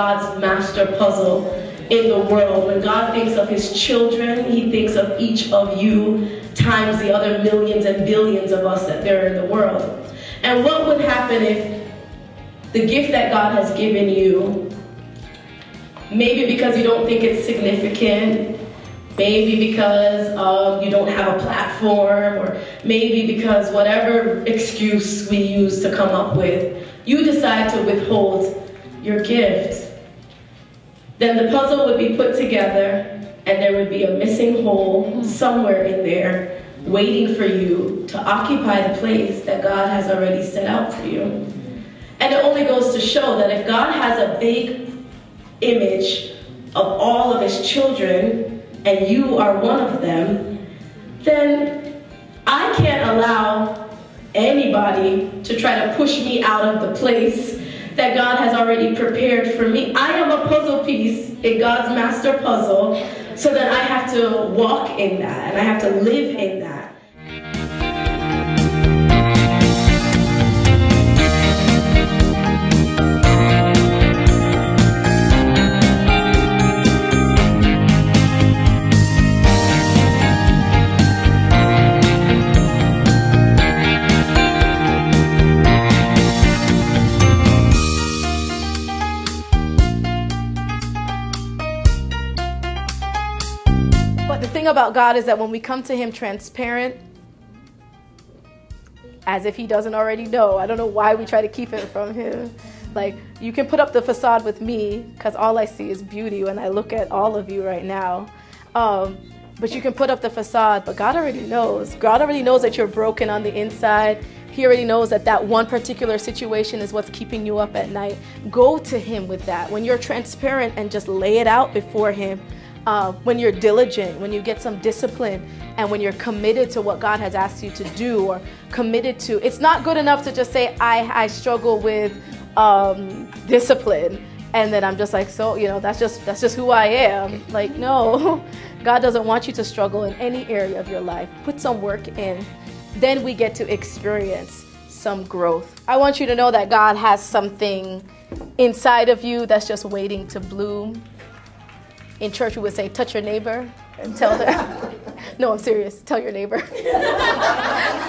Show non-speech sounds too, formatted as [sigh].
God's master puzzle in the world. When God thinks of his children, he thinks of each of you times the other millions and billions of us that there are in the world. And what would happen if the gift that God has given you, maybe because you don't think it's significant, maybe because um, you don't have a platform, or maybe because whatever excuse we use to come up with, you decide to withhold your gift. Then the puzzle would be put together and there would be a missing hole somewhere in there waiting for you to occupy the place that God has already set out for you. And it only goes to show that if God has a big image of all of his children and you are one of them, then I can't allow anybody to try to push me out of the place that God has already prepared for me. I am a puzzle piece in God's master puzzle, so that I have to walk in that and I have to live in that. Thing about God is that when we come to Him transparent, as if He doesn't already know, I don't know why we try to keep it from Him. Like, you can put up the facade with me because all I see is beauty when I look at all of you right now. Um, but you can put up the facade, but God already knows. God already knows that you're broken on the inside. He already knows that that one particular situation is what's keeping you up at night. Go to Him with that. When you're transparent and just lay it out before Him, uh, when you're diligent, when you get some discipline, and when you're committed to what God has asked you to do or committed to, it's not good enough to just say, I, I struggle with um, discipline. And then I'm just like, so, you know, that's just, that's just who I am. Like, no, [laughs] God doesn't want you to struggle in any area of your life. Put some work in. Then we get to experience some growth. I want you to know that God has something inside of you that's just waiting to bloom in church we would say touch your neighbor and tell them [laughs] no i'm serious. Tell your neighbor [laughs]